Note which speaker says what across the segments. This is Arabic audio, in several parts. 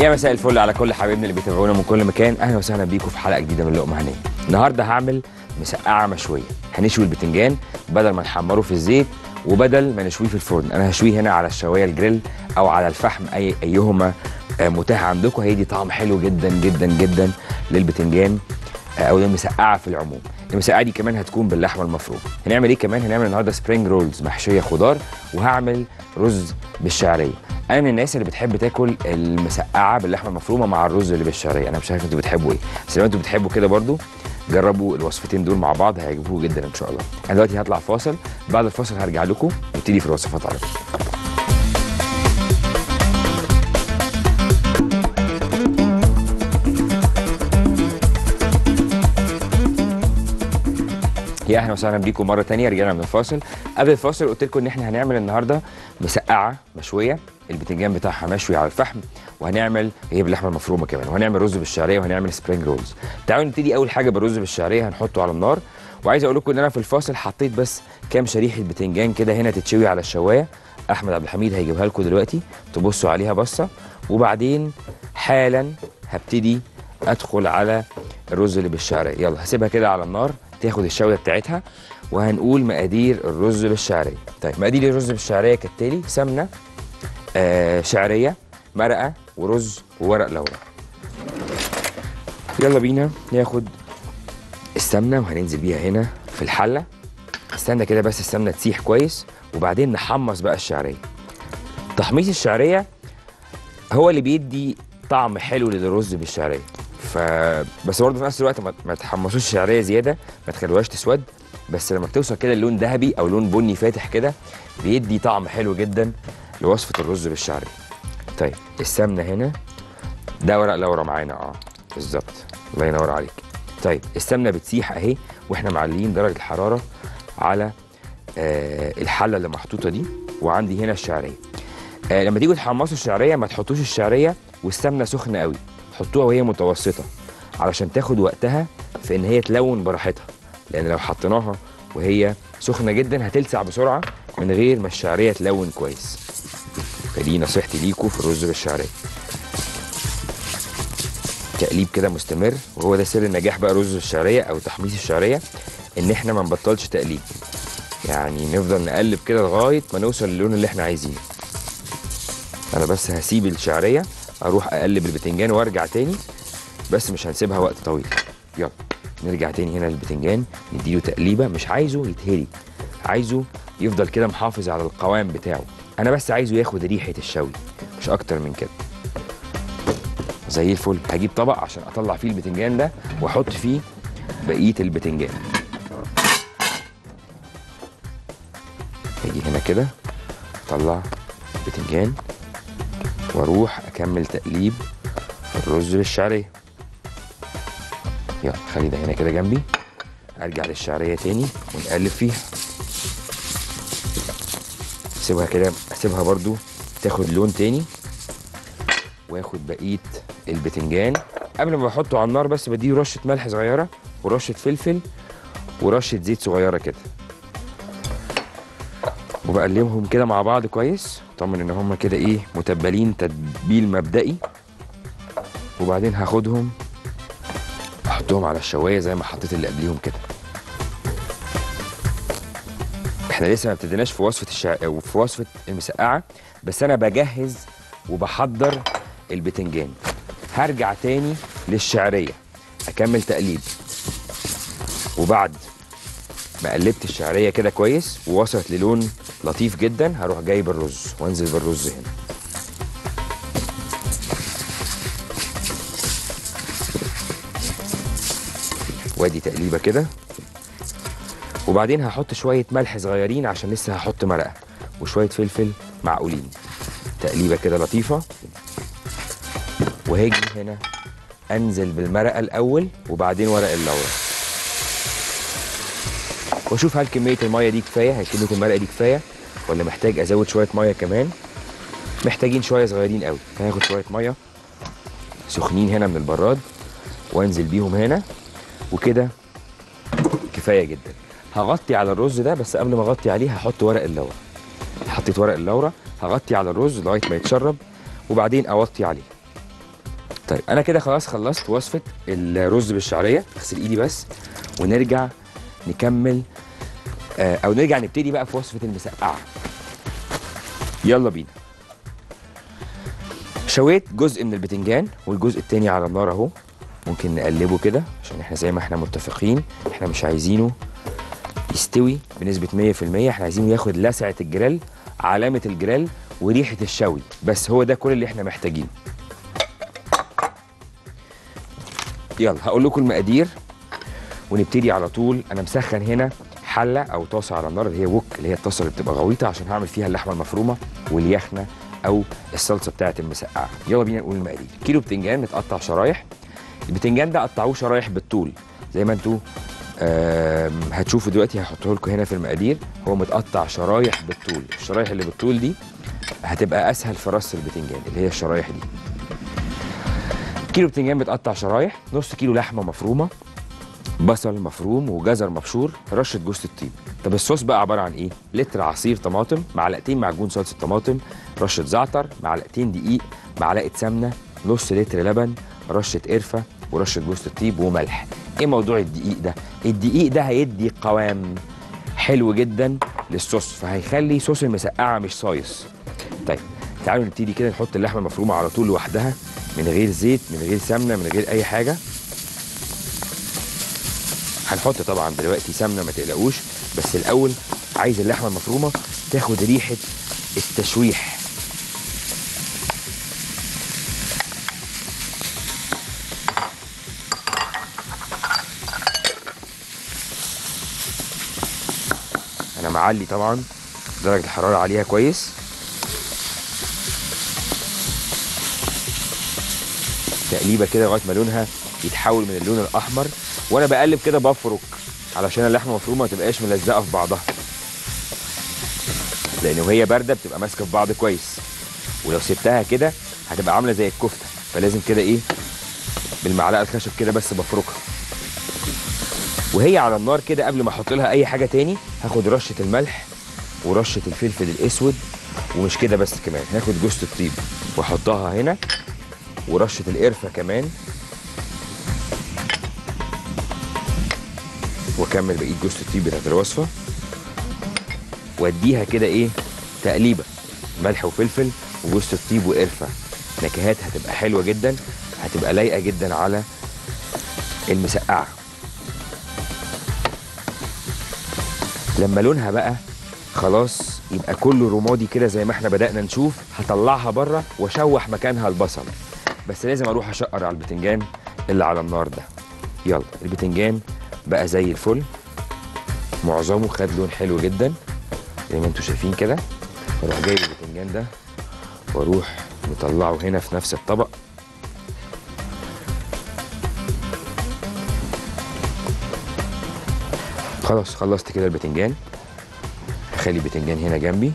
Speaker 1: يا مساء الفل على كل حبايبنا اللي بيتابعونا من كل مكان. أهلا وسهلا بيكم في حلقة جديدة من لقمة هنيه النهارده هعمل مسقعة مشوية. هنشوي البتنجان بدل ما نحمره في الزيت وبدل ما نشويه في الفرن. أنا هشويه هنا على الشواية الجريل أو على الفحم اي أيهما آه، متاح عندكم. هيدي طعم حلو جدا جدا جدا للبتنجان آه، أو للمسقعة في العموم. المسقعة دي كمان هتكون باللحمة المفرومة. هنعمل إيه كمان؟ هنعمل النهارده spring rolls محشية خضار وهعمل رز بالشعرية. أنا من الناس اللي بتحب تاكل المسقعة باللحمة المفرومة مع الرز اللي بالشعرية. أنا مش عارف أنتوا بتحبوا إيه بس لو أنتوا بتحبوا كده برضو جربوا الوصفتين دول مع بعض هيعجبوكم جدا إن شاء الله. أنا دلوقتي هطلع فاصل بعد الفاصل هرجع لكم نبتدي في الوصفات على طول. يا أهلا وسهلا بيكم مرة تانية رجعنا من الفاصل. قبل الفاصل قلت لكم إن إحنا هنعمل النهارده مسقعة مشوية. البتنجان بتاعها مشوي على الفحم وهنعمل هي باللحمة المفرومة كمان وهنعمل رز بالشعرية وهنعمل spring rolls تعالوا نبتدي أول حاجة بالرز بالشعرية هنحطه على النار. وعايز أقول لكم إن أنا في الفاصل حطيت بس كام شريحة بتنجان كده هنا تتشوي على الشواية. أحمد عبد الحميد هيجيبها لكم دلوقتي تبصوا عليها بصة. وبعدين حالا هبتدي أدخل على الرز اللي بالشعرية. يلا هسيبها كده على النار تاخد الشويه بتاعتها وهنقول مقادير الرز بالشعرية. طيب مقادير الرز بالشعرية كالتالي سمنة شعرية مرقة ورز وورق لورا. يلا بينا ناخد السمنة وهننزل بيها هنا في الحلة. استنى كده بس السمنة تسيح كويس وبعدين نحمص بقى الشعرية. تحميص الشعرية هو اللي بيدي طعم حلو للرز بالشعرية. ف بس برضه في نفس الوقت ما, تحمصوش الشعرية زيادة ما تخلوهاش تسود. بس لما بتوصل كده لون ذهبي أو لون بني فاتح كده بيدي طعم حلو جدا. لوصفة الرز بالشعرية. طيب السمنة هنا. ده ورق لورا معانا آه بالظبط. الله ينور عليك. طيب السمنة بتسيح أهي وإحنا معليين درجة الحرارة على آه الحلة اللي محطوطة دي وعندي هنا الشعرية. آه لما تيجوا تحمصوا الشعرية ما تحطوش الشعرية والسمنة سخنة قوي. حطوها وهي متوسطة علشان تاخد وقتها في إن هي تلون براحتها. لأن لو حطيناها وهي سخنة جدا هتلسع بسرعة من غير ما الشعرية تلون كويس. فدي نصيحتي ليكم في الرز بالشعرية. تقليب كده مستمر وهو ده سر النجاح بقى رز الشعريه أو تحميص الشعرية إن إحنا ما نبطلش تقليب. يعني نفضل نقلب كده لغاية ما نوصل للون اللي إحنا عايزينه. أنا بس هسيب الشعرية أروح أقلب البتنجان وأرجع تاني بس مش هنسيبها وقت طويل. يلا نرجع تاني هنا للبتنجان نديله تقليبة مش عايزه يتهري عايزه يفضل كده محافظ على القوام بتاعه. أنا بس عايزه ياخد ريحة الشوي مش أكتر من كده. زي الفل. هجيب طبق عشان أطلع فيه البتنجان ده وأحط فيه بقية البتنجان. هاجي هنا كده أطلع البتنجان وأروح أكمل تقليب الرز بالشعرية. يلا خلي ده هنا كده جنبي. أرجع للشعرية تاني ونقلب فيها. اسيبها كده اسيبها برضو تاخد لون تاني. واخد بقية البتنجان. قبل ما بحطه على النار بس بديه رشة ملح صغيرة ورشة فلفل ورشة زيت صغيرة كده. وبقلبهم كده مع بعض كويس. طمن إن هم كده إيه متبلين تتبيل مبدئي. وبعدين هاخدهم احطهم على الشواية زي ما حطيت اللي قبليهم كده. إحنا لسه ما ابتديناش في وصفة الشع... في وصفة المسقعة بس أنا بجهز وبحضر البتنجان. هرجع تاني للشعرية. أكمل تقليب. وبعد ما قلبت الشعرية كده كويس ووصلت للون لطيف جدا هروح جايب الرز وأنزل بالرز هنا. وادي تقليبة كده. وبعدين هحط شوية ملح صغيرين عشان لسه هحط مرقة. وشوية فلفل معقولين. تقليبة كده لطيفة. وهاجي هنا أنزل بالمرقة الأول وبعدين ورق اللورا. وأشوف هل كمية المية دي كفاية؟ هل كمية المرقة دي كفاية؟ ولا محتاج أزود شوية مية كمان؟ محتاجين شوية صغيرين قوي. فهاخد شوية مية سخنين هنا من البراد وأنزل بيهم هنا. وكده كفاية جدا. هغطي على الرز ده بس قبل ما أغطي عليه هحط ورق اللورا. حطيت ورق اللورا هغطي على الرز لغاية ما يتشرب وبعدين أوطي عليه. طيب أنا كده خلاص خلصت وصفة الرز بالشعرية. أغسل إيدي بس ونرجع نكمل آه، أو نرجع نبتدي بقى في وصفة المسقعة. يلا بينا. شويت جزء من البتنجان والجزء التاني على النار أهو. ممكن نقلبه كده عشان إحنا زي ما إحنا متفقين إحنا مش عايزينه. يستوي بنسبة 100% إحنا عايزينه ياخد لسعة الجريل علامة الجريل وريحة الشوي. بس هو ده كل اللي إحنا محتاجينه. يلا هقول لكم المقادير ونبتدي على طول. أنا مسخن هنا حلة أو طاسة على النار اللي هي وك اللي هي الطاسة اللي بتبقى غويطة عشان هعمل فيها اللحمة المفرومة واليخنة أو الصلصة بتاعة المسقعة. يلا بينا نقول المقادير. كيلو بتنجان متقطع شرايح. البتنجان ده قطعوه شرايح بالطول. زي ما أنتوا هتشوفوا دلوقتي هحطه لكم هنا في المقادير. هو متقطع شرايح بالطول. الشرايح اللي بالطول دي هتبقى أسهل في رص البتنجان اللي هي الشرايح دي. كيلو بتنجان متقطع شرايح نص كيلو لحمة مفرومة بصل مفروم وجزر مبشور رشة جوز الطيب. طب الصوص بقى عبارة عن إيه؟ لتر عصير طماطم معلقتين معجون صلصة طماطم رشة زعتر معلقتين دقيق معلقة سمنة نص لتر لبن رشة قرفة ورشة جوز الطيب وملح. إيه موضوع الدقيق ده؟ الدقيق ده هيدي قوام حلو جدا للصوص فهيخلي صوص المسقعة مش صايص. طيب تعالوا نبتدي كده نحط اللحمة المفرومة على طول لوحدها من غير زيت من غير سمنة من غير أي حاجة. هنحط طبعا دلوقتي سمنة ما تقلقوش بس الأول عايز اللحمة المفرومة تاخد ريحة التشويح أنا معلي طبعا. درجة الحرارة عليها كويس. تقليبة كده لغاية ما لونها يتحول من اللون الأحمر. وأنا بقلب كده بفرك علشان اللحمة المفرومة ما تبقاش ملزقة في بعضها. لأن وهي باردة بتبقى ماسكة في بعض كويس. ولو سبتها كده هتبقى عاملة زي الكفتة. فلازم كده إيه بالمعلقة الخشب كده بس بفركها. وهي على النار كده قبل ما أحط لها اي حاجة تاني هاخد رشة الملح ورشة الفلفل الأسود ومش كده بس كمان هاخد جوز الطيب واحطها هنا ورشة القرفة كمان. واكمل بقية جوز الطيب بتاعت الوصفة. واديها كده إيه تقليبة ملح وفلفل وجوز الطيب وقرفة. نكهات هتبقى حلوة جدا هتبقى لايقة جدا على المسقعة. لما لونها بقى خلاص يبقى كله رمادي كده زي ما إحنا بدأنا نشوف. هطلعها بره واشوح مكانها البصل. بس لازم أروح اشقر على البتنجان اللي على النار ده. يلا البتنجان بقى زي الفل. معظمه خد لون حلو جدا زي ما أنتم شايفين كده. أروح جايب البتنجان ده وأروح مطلعه هنا في نفس الطبق. خلاص خلصت كده البتنجان. هخلي البتنجان هنا جنبي.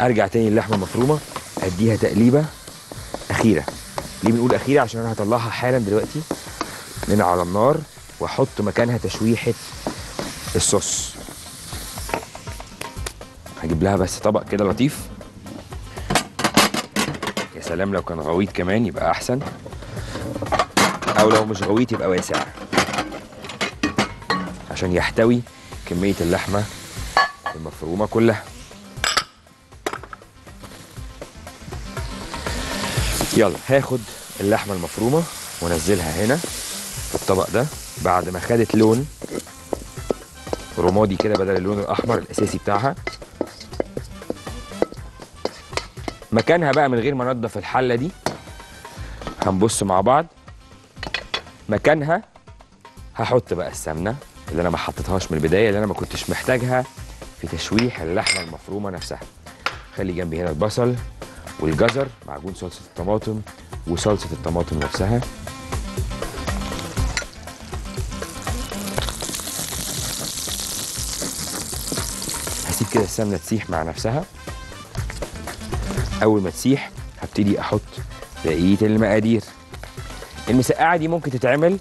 Speaker 1: أرجع تاني اللحمه المفرومة. أديها تقليبة أخيرة. ليه بنقول أخيرة؟ عشان أنا هطلعها حالا دلوقتي. من على النار وأحط مكانها تشويحة الصوص. هجيب لها بس طبق كده لطيف. يا سلام لو كان غويط كمان يبقى أحسن. أو لو مش غويط يبقى واسع عشان يحتوي كمية اللحمة المفرومة كلها. يلا هاخد اللحمة المفرومة وانزلها هنا في الطبق ده. بعد ما خدت لون رمادي كده بدل اللون الأحمر الأساسي بتاعها. مكانها بقى من غير ما انضف الحلة دي. هنبص مع بعض. مكانها هحط بقى السمنة اللي أنا ما حطيتهاش من البداية اللي أنا ما كنتش محتاجها في تشويح اللحمة المفرومة نفسها. خلي جنبي هنا البصل والجزر معجون صلصة الطماطم وصلصة الطماطم نفسها. هسيب كده السمنة تسيح مع نفسها. أول ما تسيح هبتدي أحط بقيه المقادير. المسقعة دي ممكن تتعمل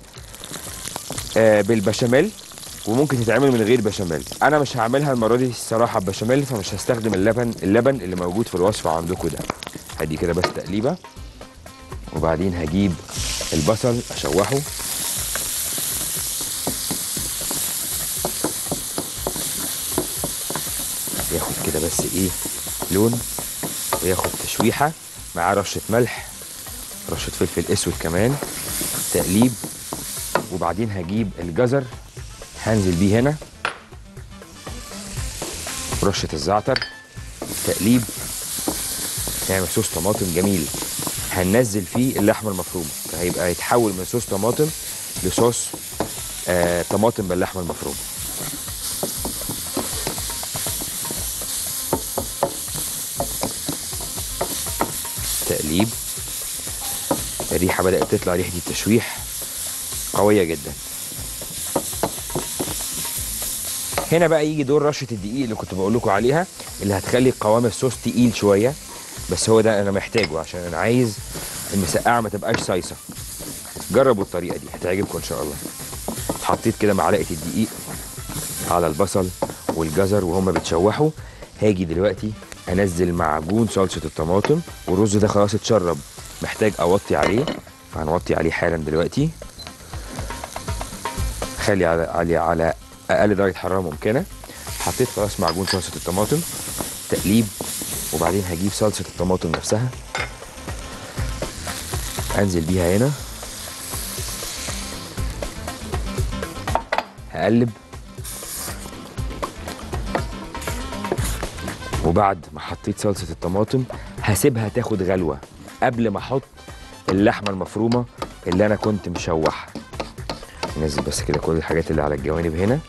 Speaker 1: آه، بالبشاميل وممكن تتعمل من غير بشاميل. أنا مش هعملها المرة دي الصراحة بشاميل فمش هستخدم اللبن اللبن اللي موجود في الوصفة عندكم ده. هدي كده بس تقليبة. وبعدين هجيب البصل أشوحه. ياخد كده بس إيه لون وياخد تشويحة معاه رشة ملح. رشة فلفل أسود كمان تقليب وبعدين هجيب الجزر هنزل بيه هنا. رشة الزعتر تقليب نعمل صوص طماطم جميل. هننزل فيه اللحمة المفرومة فهيبقى يتحول من صوص طماطم لصوص آه طماطم باللحمة المفرومة تقليب الريحة بدأت تطلع ريحة التشويح قوية جدا. هنا بقى يجي دور رشة الدقيق اللي كنت بقول لكم عليها اللي هتخلي قوام الصوص تقيل شوية. بس هو ده أنا محتاجه عشان أنا عايز المسقعة ما تبقاش صيصة. جربوا الطريقة دي هتعجبكم إن شاء الله. حطيت كده معلقة الدقيق على البصل والجزر وهما بيتشوحوا هاجي دلوقتي أنزل معجون صلصة الطماطم والرز ده خلاص اتشرب. محتاج أوطي عليه فهنوطي عليه حالا دلوقتي. خلي على على على أقل درجة حرارة ممكنة. حطيت خلاص معجون صلصة الطماطم تقليب وبعدين هجيب صلصة الطماطم نفسها. أنزل بيها هنا. هقلب. وبعد ما حطيت صلصة الطماطم هسيبها تاخد غلوة. قبل ما أحط اللحمة المفرومة اللي أنا كنت مشوحها. ننزل بس كده كل الحاجات اللي على الجوانب هنا.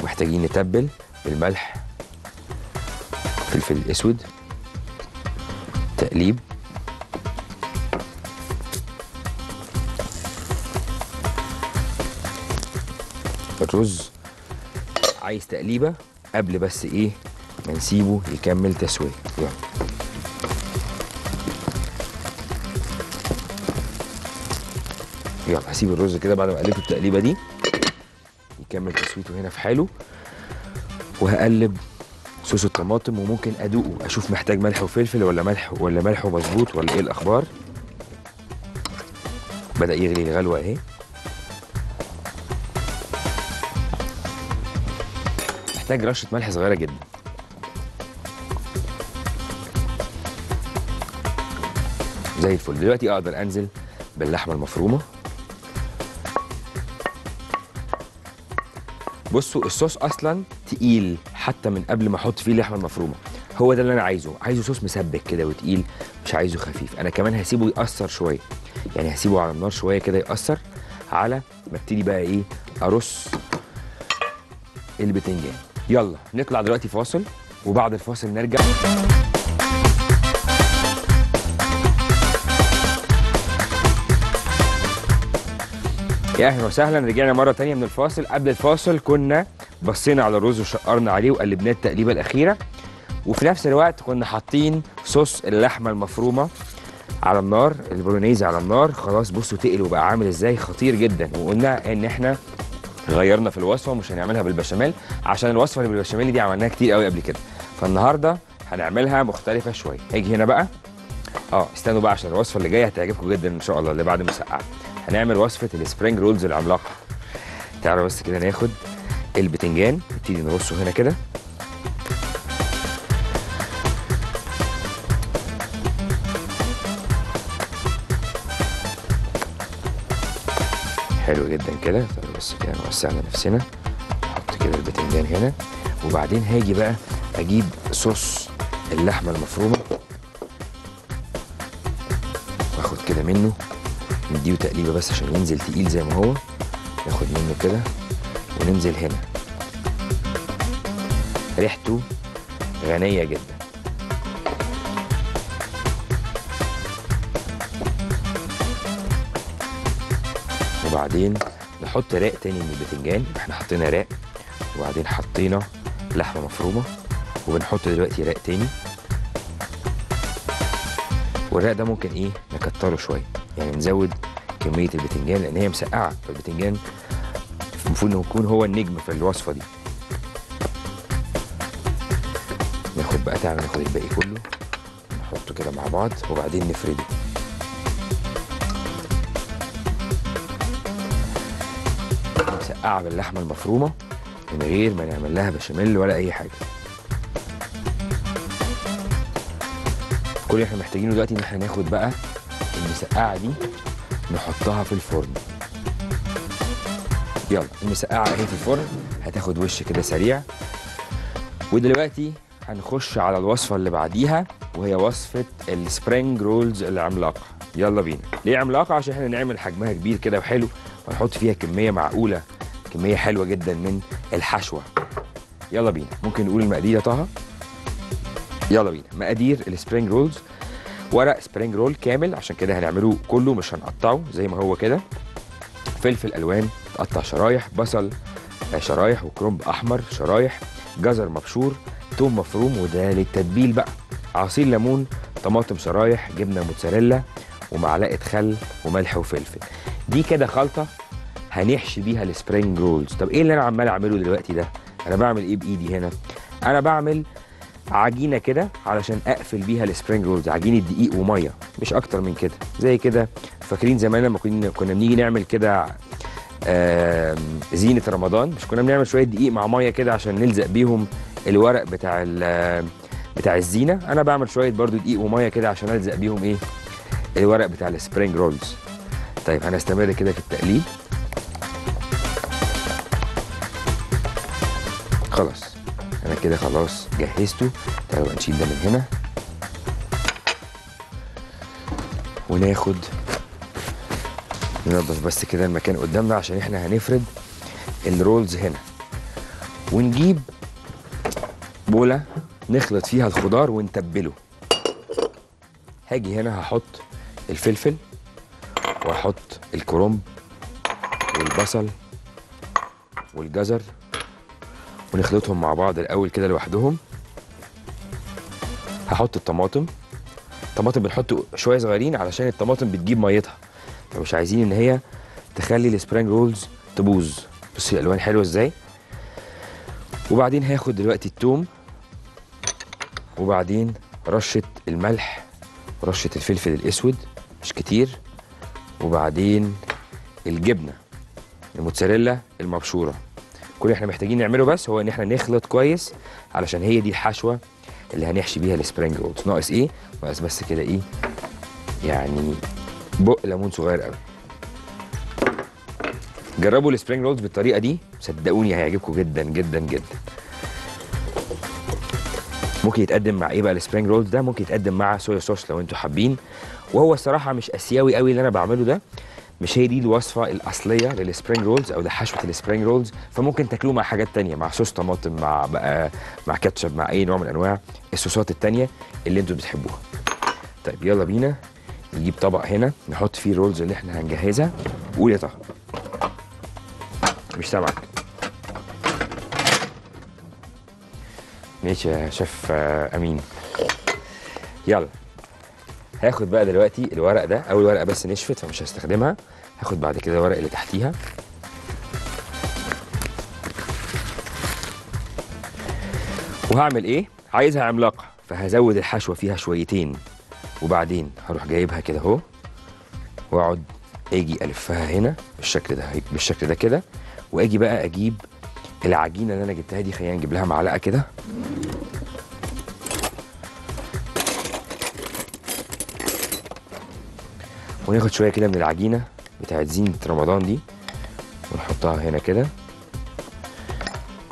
Speaker 1: محتاجين نتبل بالملح فلفل اسود تقليب. الرز عايز تقليبة قبل بس إيه ما نسيبه يكمل تسوية. يلا. يلا هسيب الرز كده بعد ما قلبت التقليبة دي. يكمل تسويته هنا في حاله. وهقلب صوص الطماطم وممكن أدوقه. أشوف محتاج ملح وفلفل ولا ملح ولا ملحه مظبوط ولا إيه الأخبار. بدأ يغلي الغلوة أهي. محتاج رشة ملح صغيرة جدا. زي الفل. دلوقتي أقدر أنزل باللحمة المفرومة. بصوا الصوص أصلا تقيل حتى من قبل ما أحط فيه اللحمة المفرومة. هو ده اللي أنا عايزه. عايزه صوص مسبك كده وتقيل مش عايزه خفيف. أنا كمان هسيبه يأثر شوية. يعني هسيبه على النار شوية كده يأثر على ما أبتدي بقى إيه أرص البتنجان. يلا نطلع دلوقتي فاصل وبعد الفاصل نرجع. يا أهلا وسهلا. رجعنا مرة تانية من الفاصل. قبل الفاصل كنا بصينا على الرز وشقرنا عليه وقلبناه التقليبة الأخيرة. وفي نفس الوقت كنا حاطين صوص اللحمة المفرومة على النار البولونيز على النار. خلاص بصوا تقل وبقى عامل إزاي. خطير جدا. وقلنا إن إحنا غيرنا في الوصفة ومش هنعملها بالبشاميل عشان الوصفة اللي بالبشاميل دي عملناها كتير قوي قبل كده. فالنهاردة هنعملها مختلفة شوية. هاجي هنا بقى. آه استنوا بقى عشان الوصفة اللي جاية هتعجبكم جدا إن شاء الله اللي بعد مسقعة. هنعمل وصفة ال spring rolls العملاقة. تعالوا بس كده ناخد البتنجان نبتدي نرصه هنا كده. حلو جدا كده. تعالوا بس كده نوسع على نفسنا. نحط كده البتنجان هنا. وبعدين هاجي بقى أجيب صوص اللحمة المفرومة. واخد كده منه. نديه تقليبة بس عشان ينزل تقيل زي ما هو. ناخد منه كده وننزل هنا. ريحته غنية جدا. وبعدين نحط راق تاني من البتنجان. إحنا حطينا راق. وبعدين حطينا لحمة مفرومة. وبنحط دلوقتي راق تاني. والراق ده ممكن إيه؟ نكتره شوية. يعني نزود كمية البتنجان لأن هي مسقعة. فالبتنجان المفروض إنه يكون هو النجم في الوصفة دي. ناخد بقى تعالى ناخد الباقي كله نحطه كده مع بعض وبعدين نفرده. مسقعة باللحمة المفرومة من غير ما نعمل لها بشاميل ولا أي حاجة. كل اللي إحنا محتاجينه دلوقتي إن إحنا ناخد بقى المسقعه دي نحطها في الفرن. يلا المسقعه اهي في الفرن هتاخد وش كده سريع. ودلوقتي هنخش على الوصفة اللي بعديها وهي وصفة ال spring rolls العملاقة. يلا بينا. ليه عملاقة؟ عشان إحنا نعمل حجمها كبير كده وحلو وهنحط فيها كمية معقولة كمية حلوة جدا من الحشوة. يلا بينا. ممكن نقول المقادير يا طه؟ يلا بينا. مقادير ال spring rolls. ورق spring roll كامل عشان كده هنعمله كله مش هنقطعه زي ما هو كده. فلفل ألوان تقطع شرايح بصل آه، شرايح وكرنب أحمر شرايح جزر مبشور توم مفروم وده للتتبيل بقى. عصير ليمون طماطم شرايح جبنة موتزاريلا ومعلقة خل وملح وفلفل. دي كده خلطة هنحشي بيها ال spring rolls طب إيه اللي أنا عمال أعمله دلوقتي ده؟ أنا بعمل إيه بإيدي هنا؟ أنا بعمل عجينة كده علشان أقفل بيها ال spring rolls عجينة دقيق ومية مش أكتر من كده. زي كده. فاكرين زمان لما كنا كنا بنيجي نعمل كده زينة رمضان؟ مش كنا بنعمل شوية دقيق مع مية كده عشان نلزق بيهم الورق بتاع بتاع الزينة؟ أنا بعمل شوية برضو دقيق ومية كده عشان ألزق بيهم إيه؟ الورق بتاع ال spring rolls طيب هنستمر كده في التقليب. خلاص. كده خلاص جهزته. تعالوا نشيل ده من هنا. وناخد ننضف بس كده المكان قدامنا عشان إحنا هنفرد الرولز هنا. ونجيب بولة نخلط فيها الخضار ونتبله. هاجي هنا هحط الفلفل واحط الكرنب والبصل والجزر ونخلطهم مع بعض الأول كده لوحدهم. هحط الطماطم. الطماطم بنحط شوية صغيرين علشان الطماطم بتجيب ميتها. فمش عايزين إن هي تخلي ال spring rolls تبوظ. بصي الألوان حلوة إزاي؟ وبعدين هاخد دلوقتي التوم. وبعدين رشة الملح ورشه الفلفل الأسود مش كتير. وبعدين الجبنة الموتزاريلا المبشورة. كل اللي إحنا محتاجين نعمله بس هو ان إحنا نخلط كويس علشان هي دي الحشوة اللي هنحشي بيها ال spring rolls. ناقص إيه؟ ناقص بس كده إيه؟ يعني بق ليمون صغير قوي. جربوا ال spring rolls بالطريقة دي صدقوني هيعجبكم جدا جدا جدا. ممكن يتقدم مع إيه بقى ال spring rolls ده؟ ممكن يتقدم مع soya sauce لو أنتوا حابين. وهو الصراحة مش آسيوي قوي اللي أنا بعمله ده مش هي دي الوصفة الأصلية لل spring rolls أو لحشوة ال spring rolls فممكن تاكلوه مع حاجات تانية مع صوص طماطم مع بقى مع كاتشب مع أي نوع من أنواع الصوصات التانية اللي أنتوا بتحبوها. طيب يلا بينا نجيب طبق هنا نحط فيه الرولز اللي إحنا هنجهزها. قول يا طه. مش سامعك. ماشي يا شيف آه، أمين. يلا. هاخد بقى دلوقتي الورق ده أول ورقة بس نشفت فمش هستخدمها. هاخد بعد كده الورق اللي تحتيها. وهعمل إيه؟ عايزها عملاقة فهزود الحشوة فيها شويتين. وبعدين هروح جايبها كده أهو وأقعد آجي ألفها هنا بالشكل ده بالشكل ده كده. وآجي بقى أجيب العجينة اللي أنا جبتها دي خلينا نجيب لها معلقة كده. وناخد شوية كده من العجينة بتاعت زينة رمضان دي ونحطها هنا كده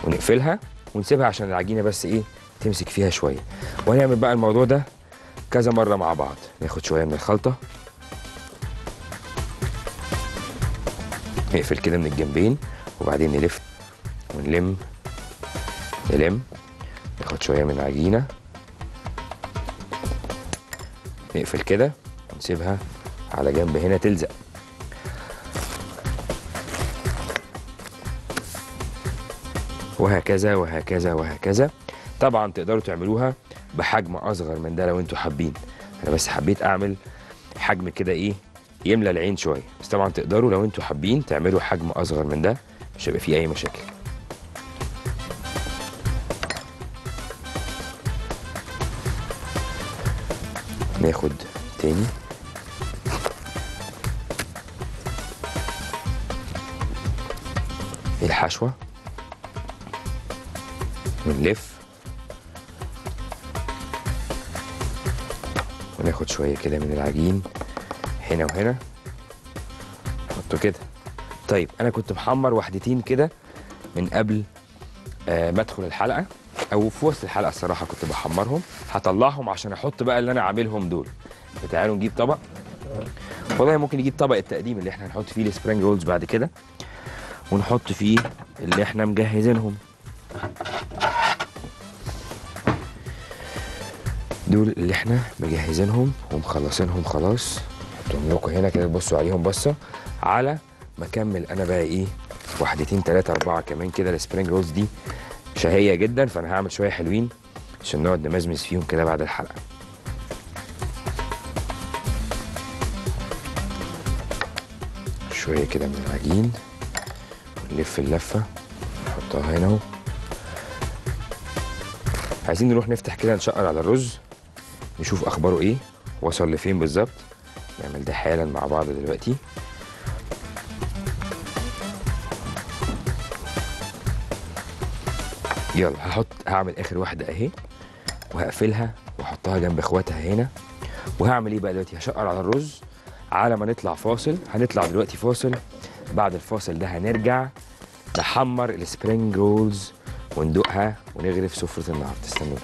Speaker 1: ونقفلها ونسيبها عشان العجينة بس إيه تمسك فيها شوية. وهنعمل بقى الموضوع ده كذا مرة مع بعض. ناخد شوية من الخلطة نقفل كده من الجنبين وبعدين نلف ونلم نلم ناخد شوية من العجينة نقفل كده ونسيبها على جنب هنا تلزق. وهكذا وهكذا وهكذا. طبعا تقدروا تعملوها بحجم أصغر من ده لو أنتوا حابين. أنا بس حبيت أعمل حجم كده إيه يملى العين شوية. بس طبعا تقدروا لو أنتوا حابين تعملوا حجم أصغر من ده مش هيبقى فيه أي مشاكل. ناخد الحشوة ونلف وناخد شوية كده من العجين هنا وهنا نحطه كده طيب أنا كنت محمر واحدتين كده من قبل آه ما ادخل الحلقة أو في وسط الحلقة الصراحة كنت بحمرهم. هطلعهم عشان أحط بقى اللي أنا عاملهم دول. تعالوا نجيب طبق. والله ممكن نجيب طبق التقديم اللي إحنا هنحط فيه ال spring rolls بعد كده. ونحط فيه اللي إحنا مجهزينهم. دول اللي إحنا مجهزينهم ومخلصينهم خلاص. احطهم لكم هنا كده تبصوا عليهم بصة. على ما اكمل أنا بقى إيه واحدتين تلاتة اربعة كمان كده. ال spring rolls دي شهية جدا فأنا هعمل شوية حلوين عشان نقعد نمزمز فيهم كده بعد الحلقة. شوية كده من العجين. ونلف اللفة نحطها هنا أهو. عايزين نروح نفتح كده نشقر على الرز نشوف أخباره إيه وصل لفين بالظبط. نعمل ده حالا مع بعض دلوقتي. يلا هحط هعمل آخر واحدة أهي وهقفلها وأحطها جنب إخواتها هنا. وهعمل إيه بقى دلوقتي؟ هشقر على الرز. على ما نطلع فاصل هنطلع دلوقتي فاصل. بعد الفاصل ده هنرجع. نحمر ال spring rolls وندوقها ونغرف سفرة النهارده استنونا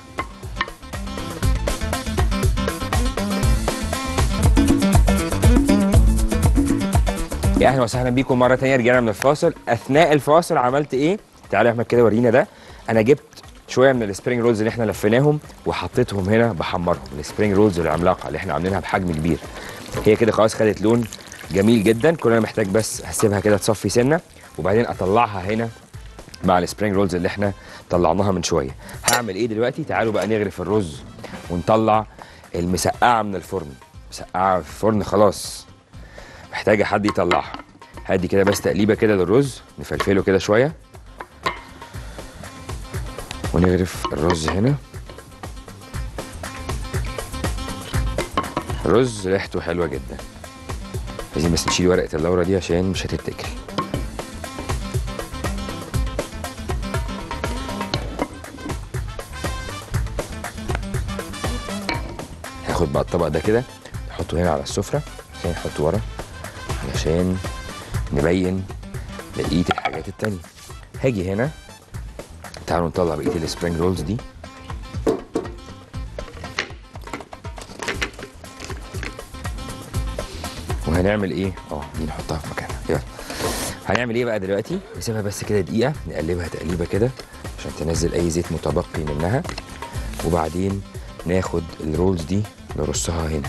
Speaker 1: يا أهلا وسهلا بيكم مرة تانية رجعنا من الفاصل. أثناء الفاصل عملت إيه؟ تعالى يا أحمد كده ورينا ده. أنا جبت شوية من ال spring rolls اللي إحنا لفيناهم وحطيتهم هنا بحمرهم. ال spring rolls العملاقه اللي إحنا عاملينها بحجم كبير. هي كده خلاص خدت لون جميل جدا. كل أنا محتاج بس هسيبها كده تصفي سنة. وبعدين أطلعها هنا مع ال spring rolls اللي إحنا طلعناها من شوية. هعمل إيه دلوقتي؟ تعالوا بقى نغرف الرز ونطلع المسقعة من الفرن. مسقعة في الفرن خلاص. محتاجة حد يطلعها. هدي كده بس تقليبة كده للرز نفلفله كده شوية. ونغرف الرز هنا. الرز ريحته حلوة جدا. عايزين بس نشيل ورقة اللورة دي عشان مش هتتاكل. هاخد بقى الطبق ده كده نحطه هنا على السفرة عشان نحطه ورا علشان نبين بقية الحاجات التانية. هاجي هنا تعالوا نطلع بقية ال spring rolls دي. وهنعمل إيه؟ آه دي نحطها في مكانها. يلا. هنعمل إيه بقى دلوقتي؟ نسيبها بس كده دقيقة نقلبها تقليبة كده عشان تنزل أي زيت متبقي منها. وبعدين ناخد الرولز دي نرصها هنا.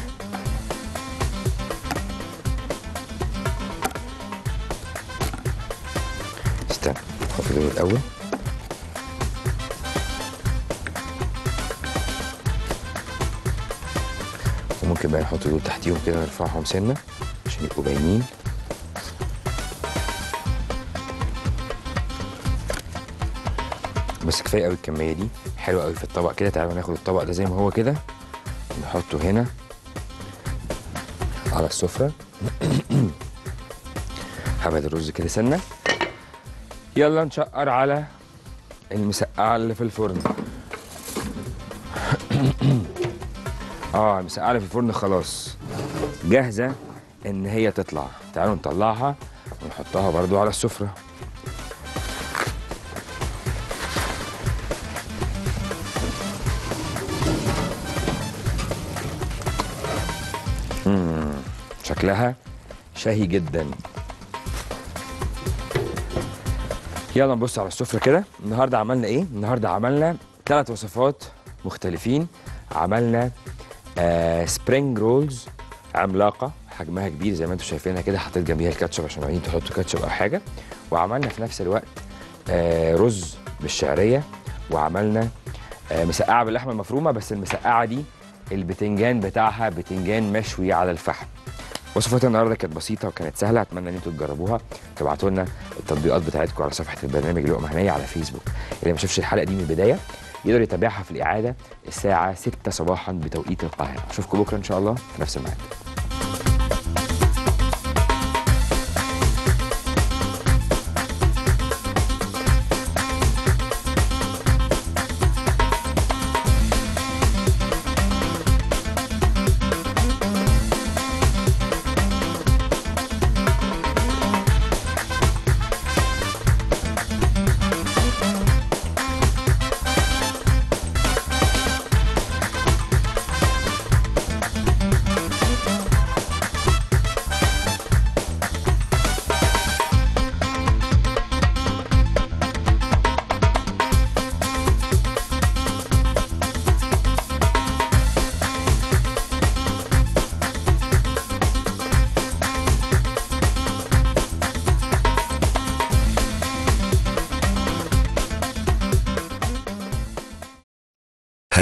Speaker 1: استنى نحط دول الأول. وممكن بقى نحط دول تحتيهم كده نرفعهم سنة عشان يبقوا باينين. بس كفاية قوي الكمية دي. حلوة قوي في الطبق كده تعالوا ناخد الطبق ده زي ما هو كده. نحطه هنا على السفرة. هبعد الرز كده سنة. يلا نشقر على المسقعة اللي في الفرن. آه المسقعة اللي في الفرن خلاص. جاهزة إن هي تطلع. تعالوا نطلعها ونحطها برضو على السفرة. شكلها شهي جدا. يلا نبص على السفرة كده. النهاردة عملنا إيه؟ النهاردة عملنا ثلاث وصفات مختلفين. عملنا آه spring rolls عملاقة حجمها كبير زي ما أنتم شايفينها كده. حطيت جنبيها الكاتشب عشان عايزين تحطوا كاتشب أو حاجة. وعملنا في نفس الوقت آه رز بالشعرية. وعملنا آه مسقعة باللحمة المفرومة بس المسقعة دي البتنجان بتاعها بتنجان مشوي على الفحم. وصفات النهارده كانت بسيطة وكانت سهلة أتمنى إن أنتوا تجربوها. تبعتوا لنا التطبيقات بتاعتكم على صفحة البرنامج لقمه هنيه على فيسبوك. اللي ما شافش الحلقة دي من البداية يقدر يتابعها في الإعادة الساعة 6 صباحا بتوقيت القاهرة. أشوفكم بكرة إن شاء الله في نفس الميعاد.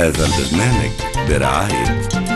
Speaker 2: Gledan des Männek bereit.